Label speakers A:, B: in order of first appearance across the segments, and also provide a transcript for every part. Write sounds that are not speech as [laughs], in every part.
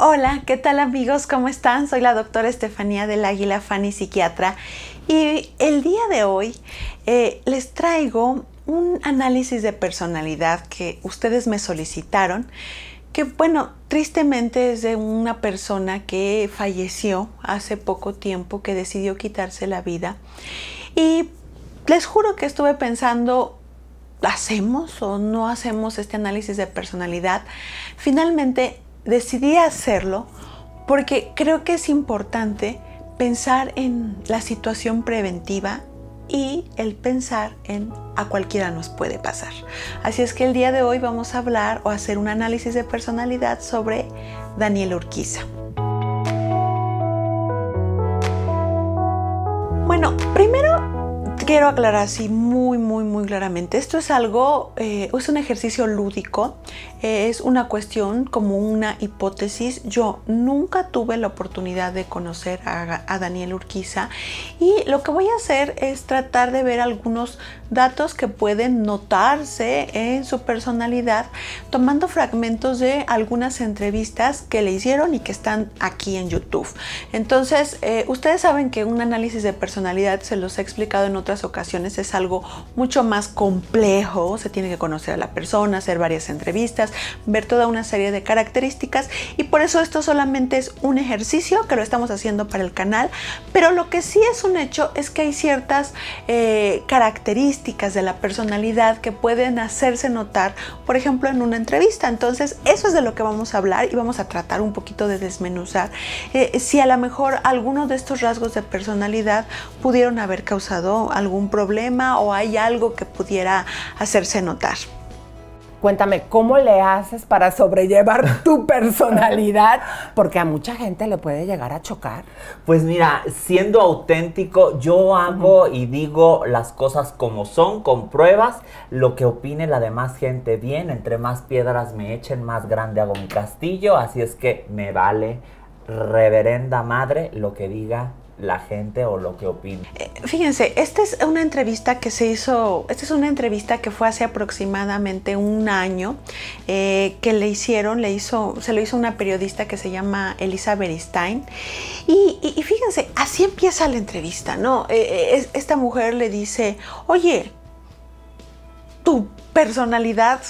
A: Hola, ¿qué tal amigos? ¿Cómo están? Soy la doctora Estefanía del Águila Fanny Psiquiatra y el día de hoy eh, les traigo un análisis de personalidad que ustedes me solicitaron, que bueno, tristemente es de una persona que falleció hace poco tiempo, que decidió quitarse la vida y les juro que estuve pensando ¿hacemos o no hacemos este análisis de personalidad? Finalmente decidí hacerlo porque creo que es importante pensar en la situación preventiva y el pensar en a cualquiera nos puede pasar. Así es que el día de hoy vamos a hablar o hacer un análisis de personalidad sobre Daniel Urquiza. Quiero aclarar así muy, muy, muy claramente. Esto es algo, eh, es un ejercicio lúdico, es una cuestión como una hipótesis. Yo nunca tuve la oportunidad de conocer a, a, Daniel Urquiza y lo que voy a hacer es tratar de ver algunos datos que pueden notarse en su personalidad tomando fragmentos de algunas entrevistas que le hicieron y que están aquí en YouTube. Entonces, eh, ustedes saben que un análisis de personalidad, se los he explicado en otras ocasiones, es algo mucho más complejo. Se tiene que conocer a la persona, hacer varias entrevistas, ver toda una serie de características y por eso esto solamente es un ejercicio que lo estamos haciendo para el canal, pero lo que sí es un hecho es que hay ciertas eh, características de la personalidad que pueden hacerse notar, por ejemplo, en una entrevista. Entonces, eso es de lo que vamos a hablar y vamos a tratar un poquito de desmenuzar eh, si a lo mejor algunos de estos rasgos de personalidad pudieron haber causado algún problema o hay algo que pudiera hacerse notar.
B: Cuéntame, ¿cómo le haces para sobrellevar [laughs] tu personalidad? Porque a mucha gente le puede llegar a chocar.
C: Pues mira, siendo auténtico, yo hago y digo las cosas como son, con pruebas, lo que opine la demás gente bien, entre más piedras me echen, más grande hago mi castillo, así es que me vale reverenda madre lo que diga la gente o lo que opina.
A: Eh, fíjense, esta es una entrevista que se hizo, esta es una entrevista que fue hace aproximadamente un año eh, que le hicieron, le hizo, se lo hizo una periodista que se llama Elizabeth Stein y, fíjense, así empieza la entrevista, ¿no? Eh, esta mujer le dice, oye, tu personalidad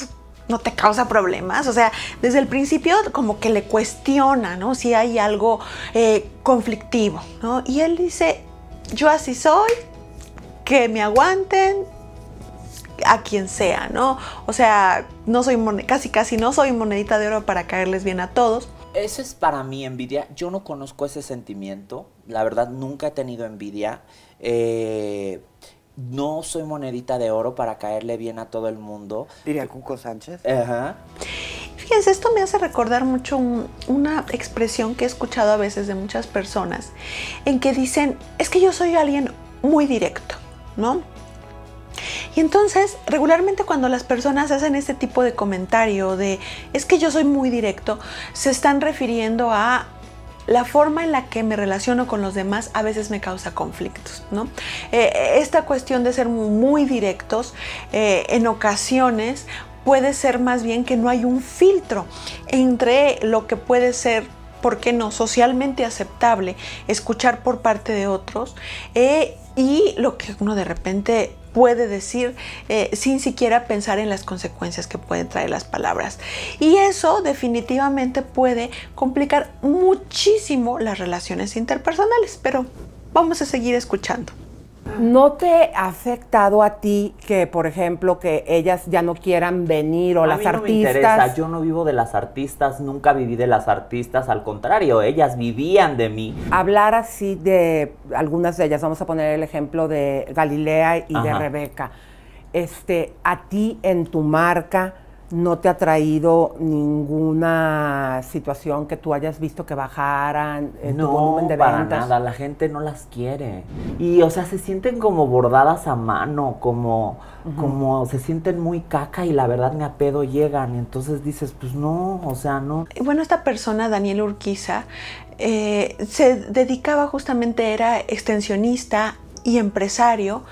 A: no te causa problemas. O sea, desde el principio como que le cuestiona, ¿no? Si hay algo eh, conflictivo, ¿no? Y él dice, yo así soy, que me aguanten a quien sea, ¿no? O sea, no soy casi casi no soy monedita de oro para caerles bien a todos.
C: Eso es para mí envidia. Yo no conozco ese sentimiento. La verdad, nunca he tenido envidia. Eh, no soy monedita de oro para caerle bien a todo el mundo.
B: Diría Cuco Sánchez.
C: Ajá.
A: Fíjense, esto me hace recordar mucho una expresión que he escuchado a veces de muchas personas en que dicen, es que yo soy alguien muy directo, ¿no? Y entonces, regularmente cuando las personas hacen este tipo de comentario de, es que yo soy muy directo, se están refiriendo a la forma en la que me relaciono con los demás a veces me causa conflictos, ¿no? Eh, esta cuestión de ser muy directos eh, en ocasiones puede ser más bien que no hay un filtro entre lo que puede ser ¿por qué no? Socialmente aceptable escuchar por parte de otros eh, y lo que uno de repente puede decir eh, sin siquiera pensar en las consecuencias que pueden traer las palabras. Y eso definitivamente puede complicar muchísimo las relaciones interpersonales, pero vamos a seguir escuchando.
B: ¿No te ha afectado a ti que, por ejemplo, que ellas ya no quieran venir o las artistas? Me interesa.
C: Yo no vivo de las artistas, nunca viví de las artistas, al contrario, ellas vivían de mí.
B: Hablar así de algunas de ellas, vamos a poner el ejemplo de Galilea y de Rebeca. Este, a ti en tu marca, no te ha traído ninguna situación que tú hayas visto que bajaran el
C: no,
B: volumen de
C: ventas? para nada, la gente no las quiere. Y, o sea, se sienten como bordadas a mano, como, como se sienten muy caca y la verdad ni a pedo llegan. Y entonces dices, pues no, o sea, no.
A: Bueno, esta persona, Daniel Urquiza, eh, se dedicaba justamente, era extensionista y empresario.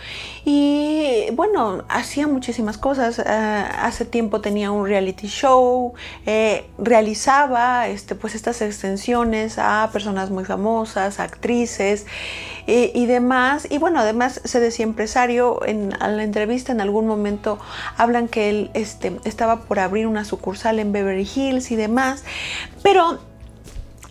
A: Y bueno, hacía muchísimas cosas. Ah, hace tiempo tenía un reality show, eh, realizaba este, pues estas extensiones a personas muy famosas, actrices y demás. Y bueno, además se decía empresario. En la entrevista en algún momento hablan que él este, estaba por abrir una sucursal en Beverly Hills y demás. Pero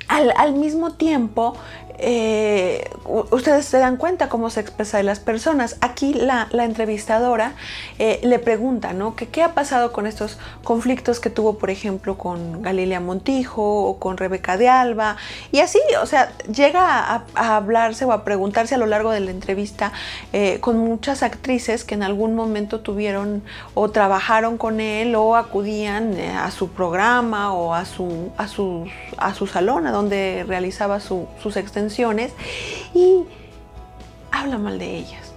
A: al, al mismo tiempo eh, ustedes se dan cuenta cómo se expresa de las personas. Aquí la, entrevistadora eh, le pregunta, ¿no? Qué ha pasado con estos conflictos que tuvo, por ejemplo, con Galilea Montijo o con Rebeca de Alba. Y así, o sea, llega a, hablarse o a preguntarse a lo largo de la entrevista eh, con muchas actrices que en algún momento tuvieron o trabajaron con él o acudían a su programa o a su, a su, a su salón, a donde realizaba sus extensiones y habla mal de ellas.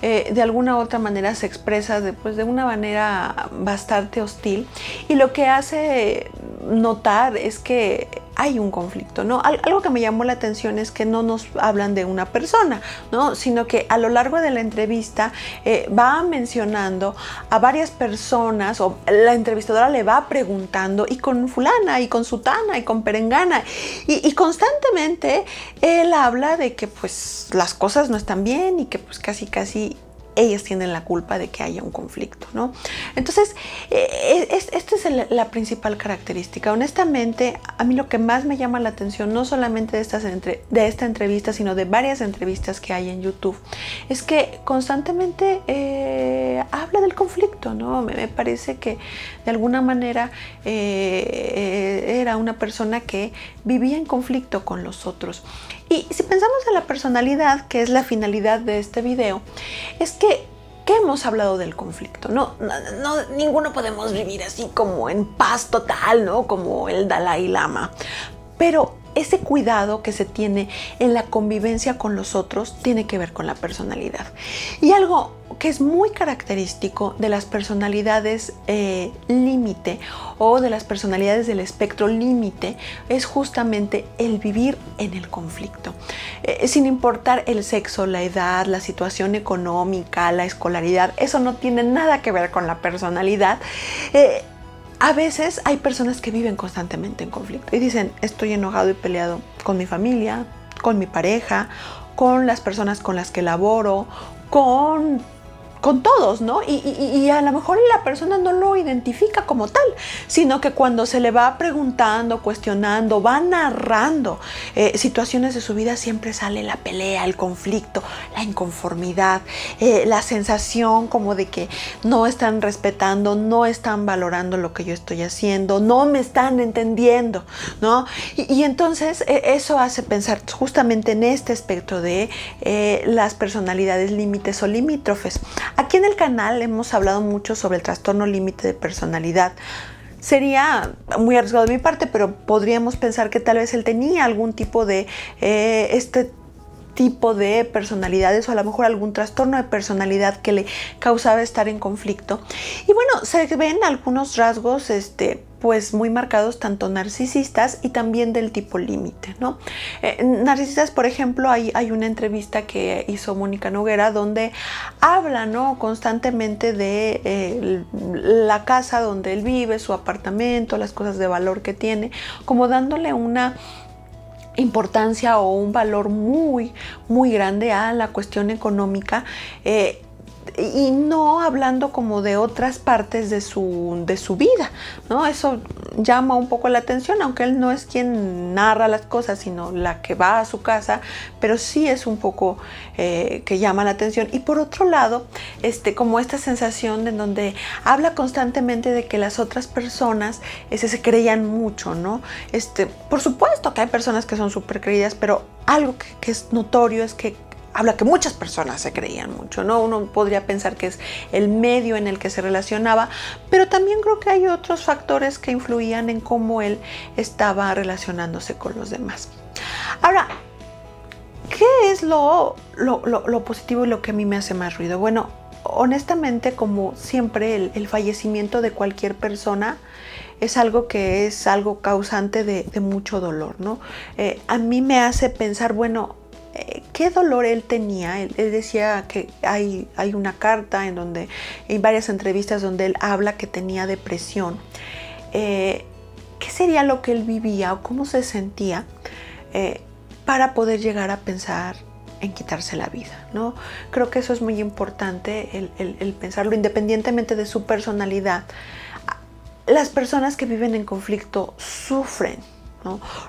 A: Eh, de alguna u otra manera se expresa de, pues, de una manera bastante hostil y lo que hace notar es que hay un conflicto, ¿no? Algo que me llamó la atención es que no nos hablan de una persona, ¿no? Sino que a lo largo de la entrevista eh, va mencionando a varias personas o la entrevistadora le va preguntando y con fulana y con sutana y con perengana y, y constantemente él habla de que pues las cosas no están bien y que pues casi casi ellas tienen la culpa de que haya un conflicto, ¿no? Entonces, eh, esta es la principal característica. Honestamente, a mí lo que más me llama la atención, no solamente de, esta entrevista, sino de varias entrevistas que hay en YouTube, es que constantemente eh, habla del conflicto, ¿no? Me, parece que de alguna manera eh, era una persona que vivía en conflicto con los otros. Y si pensamos en la personalidad, que es la finalidad de este video, es que ¿qué hemos hablado del conflicto? No, no, ninguno podemos vivir así como en paz total, ¿no? Como el Dalai Lama. Pero ese cuidado que se tiene en la convivencia con los otros tiene que ver con la personalidad. Y algo que es muy característico de las personalidades eh, límite o de las personalidades del espectro límite es justamente el vivir en el conflicto. Eh, sin importar el sexo, la edad, la situación económica, la escolaridad, eso no tiene nada que ver con la personalidad. Eh, a veces hay personas que viven constantemente en conflicto y dicen, estoy enojado y peleado con mi familia, con mi pareja, con las personas con las que laboro, con con todos, ¿no? Y, a lo mejor la persona no lo identifica como tal, sino que cuando se le va preguntando, cuestionando, va narrando eh, situaciones de su vida, siempre sale la pelea, el conflicto, la inconformidad, eh, la sensación como de que no están respetando, no están valorando lo que yo estoy haciendo, no me están entendiendo, ¿no? Y, entonces eh, eso hace pensar justamente en este aspecto de las personalidades límites o limítrofes. Aquí en el canal hemos hablado mucho sobre el trastorno límite de personalidad. Sería muy arriesgado de mi parte, pero podríamos pensar que tal vez él tenía algún tipo de eh, este tipo de personalidades o a lo mejor algún trastorno de personalidad que le causaba estar en conflicto. Y bueno, se ven algunos rasgos este, pues muy marcados tanto narcisistas y también del tipo límite, ¿no? Eh, narcisistas, por ejemplo, hay, hay una entrevista que hizo Mónica Noguera donde habla, ¿no? Constantemente de eh, la casa donde él vive, su apartamento, las cosas de valor que tiene, como dándole una importancia o un valor muy, muy grande a la cuestión económica. Eh, y no hablando como de otras partes de su, de su vida, ¿no? Eso llama un poco la atención, aunque él no es quien narra las cosas, sino la que va a su casa, pero sí es un poco eh, que llama la atención. Y por otro lado, este, como esta sensación en donde habla constantemente de que las otras personas ese, se creían mucho, ¿no? Este, por supuesto que hay personas que son súper creídas, pero algo que es notorio es que habla que muchas personas se creían mucho, ¿no? Uno podría pensar que es el medio en el que se relacionaba, pero también creo que hay otros factores que influían en cómo él estaba relacionándose con los demás. Ahora, ¿qué es lo, lo, positivo y lo que a mí me hace más ruido? Bueno, honestamente, como siempre, el, fallecimiento de cualquier persona es algo que es algo causante de, mucho dolor, ¿no? Eh, a mí me hace pensar, bueno, eh, qué dolor él tenía. Él, decía que hay, hay, una carta en donde, hay varias entrevistas donde él habla que tenía depresión. Eh, ¿Qué sería lo que él vivía o cómo se sentía eh, para poder llegar a pensar en quitarse la vida? ¿no? Creo que eso es muy importante, el pensarlo independientemente de su personalidad. Las personas que viven en conflicto sufren,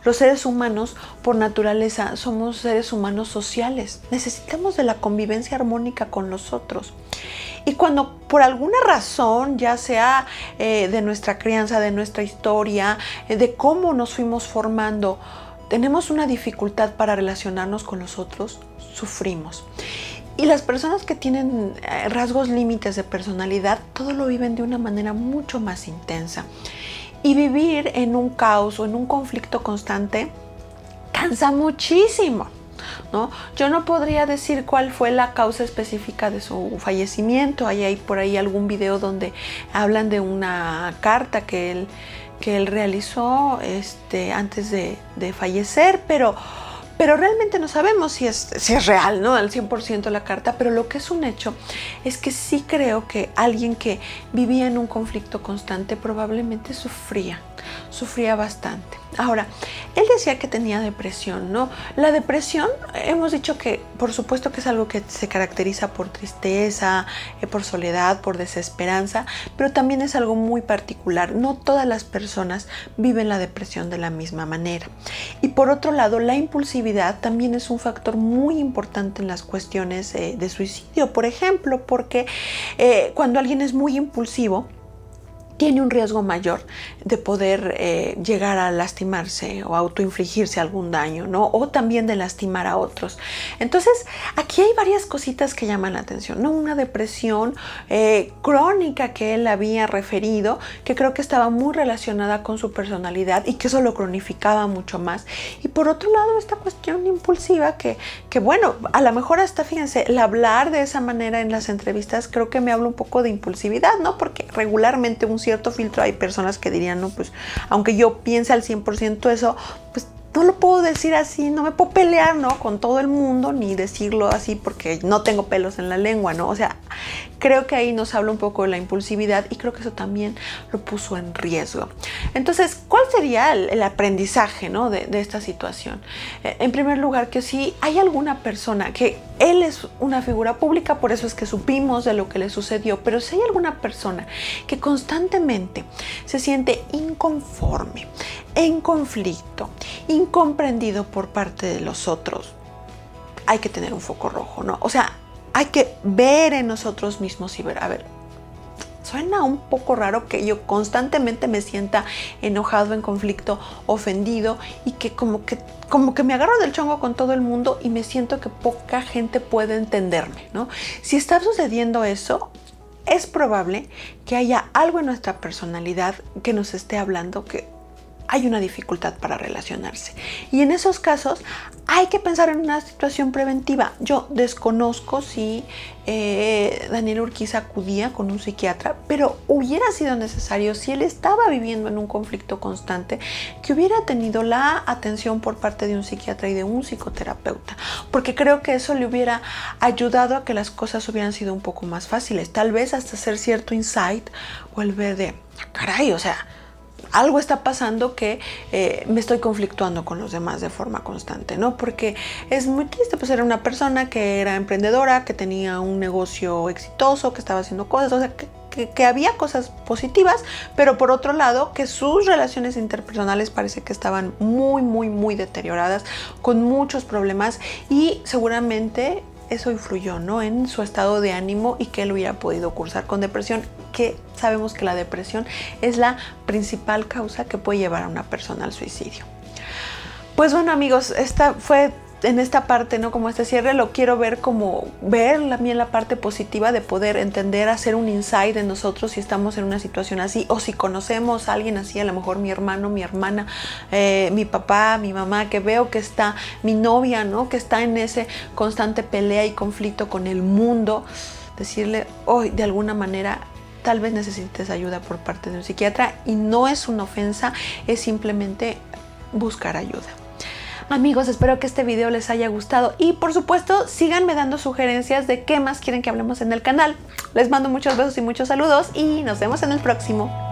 A: los seres humanos, por naturaleza, somos seres humanos sociales. Necesitamos de la convivencia armónica con los otros. Y cuando por alguna razón, ya sea eh, de nuestra crianza, de nuestra historia, eh, de cómo nos fuimos formando, tenemos una dificultad para relacionarnos con los otros, sufrimos. Y las personas que tienen eh, rasgos límites de personalidad, todo lo viven de una manera mucho más intensa. Y vivir en un caos o en un conflicto constante cansa muchísimo. ¿No? Yo no podría decir cuál fue la causa específica de su fallecimiento. Hay, hay por ahí algún video donde hablan de una carta que él, que él realizó este, antes de, de fallecer, pero pero realmente no sabemos si es, si es real, ¿no? Al 100% la carta, pero lo que es un hecho es que sí creo que alguien que vivía en un conflicto constante probablemente sufría, sufría bastante. Ahora, él decía que tenía depresión, ¿no? La depresión, hemos dicho que por supuesto que es algo que se caracteriza por tristeza, eh, por soledad, por desesperanza, pero también es algo muy particular. No todas las personas viven la depresión de la misma manera. Y por otro lado, la impulsividad también es un factor muy importante en las cuestiones eh, de suicidio, por ejemplo, porque eh, cuando alguien es muy impulsivo, tiene un riesgo mayor de poder eh, llegar a lastimarse o autoinfligirse algún daño, ¿no? O también de lastimar a otros. Entonces, aquí hay varias cositas que llaman la atención, ¿no? Una depresión eh, crónica que él había referido, que creo que estaba muy relacionada con su personalidad y que eso lo cronificaba mucho más. Y por otro lado, esta cuestión impulsiva que, que bueno, a lo mejor hasta, fíjense, el hablar de esa manera en las entrevistas creo que me habla un poco de impulsividad, ¿no? Porque regularmente un cierto filtro hay personas que dirían, no, pues aunque yo piense al 100% eso, pues no lo puedo decir así, no me puedo pelear, ¿no? Con todo el mundo, ni decirlo así porque no tengo pelos en la lengua, ¿no? O sea, creo que ahí nos habla un poco de la impulsividad y creo que eso también lo puso en riesgo. Entonces, ¿cuál sería el, aprendizaje, ¿no? De, esta situación. Eh, en primer lugar, que si hay alguna persona que él es una figura pública, por eso es que supimos de lo que le sucedió, pero si hay alguna persona que constantemente se siente inconforme, en conflicto, incomprendido por parte de los otros, hay que tener un foco rojo, ¿no? O sea, hay que ver en nosotros mismos y ver, a ver, suena un poco raro que yo constantemente me sienta enojado, en conflicto, ofendido y que como que como que me agarro del chongo con todo el mundo y me siento que poca gente puede entenderme, ¿no? Si está sucediendo eso, es probable que haya algo en nuestra personalidad que nos esté hablando que hay una dificultad para relacionarse. Y en esos casos hay que pensar en una situación preventiva. Yo desconozco si eh, Daniel Urquiza acudía con un psiquiatra, pero hubiera sido necesario, si él estaba viviendo en un conflicto constante, que hubiera tenido la atención por parte de un psiquiatra y de un psicoterapeuta, porque creo que eso le hubiera ayudado a que las cosas hubieran sido un poco más fáciles, tal vez hasta hacer cierto insight o el ver de, caray, o sea, algo está pasando que eh, me estoy conflictuando con los demás de forma constante, ¿no? Porque es muy triste, pues era una persona que era emprendedora, que tenía un negocio exitoso, que estaba haciendo cosas, o sea, que, que, había cosas positivas, pero por otro lado que sus relaciones interpersonales parece que estaban muy, muy, muy deterioradas, con muchos problemas y seguramente eso influyó ¿no? en su estado de ánimo y que él hubiera podido cursar con depresión, que sabemos que la depresión es la principal causa que puede llevar a una persona al suicidio. Pues bueno amigos, esta fue en esta parte, ¿no? Como este cierre, lo quiero ver como ver también la parte positiva de poder entender, hacer un insight en nosotros si estamos en una situación así o si conocemos a alguien así, a lo mejor mi hermano, mi hermana, eh, mi papá, mi mamá, que veo que está, mi novia, ¿no? Que está en ese constante pelea y conflicto con el mundo, decirle, hoy de alguna manera tal vez necesites ayuda por parte de un psiquiatra y no es una ofensa, es simplemente buscar ayuda. Amigos, espero que este video les haya gustado y por supuesto síganme dando sugerencias de qué más quieren que hablemos en el canal. Les mando muchos besos y muchos saludos y nos vemos en el próximo.